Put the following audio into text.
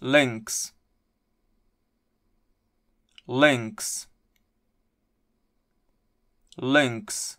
links. Links. Links.